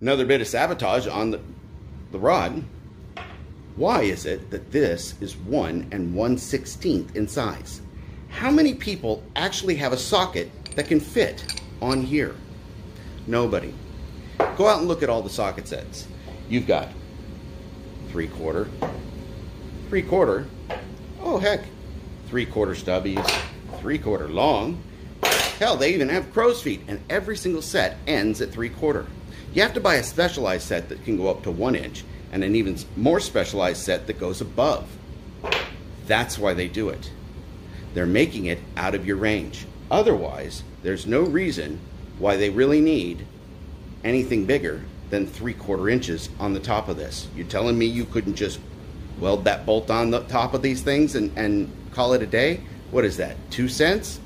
Another bit of sabotage on the, the rod. Why is it that this is 1 and 1 16th in size? How many people actually have a socket that can fit on here? Nobody. Go out and look at all the socket sets. You've got 3 quarter, 3 quarter, oh heck, 3 quarter stubbies, 3 quarter long. Hell, they even have crow's feet, and every single set ends at 3 quarter. You have to buy a specialized set that can go up to 1 inch, and an even more specialized set that goes above. That's why they do it. They're making it out of your range. Otherwise, there's no reason why they really need anything bigger than three quarter inches on the top of this. You're telling me you couldn't just weld that bolt on the top of these things and, and call it a day? What is that, two cents?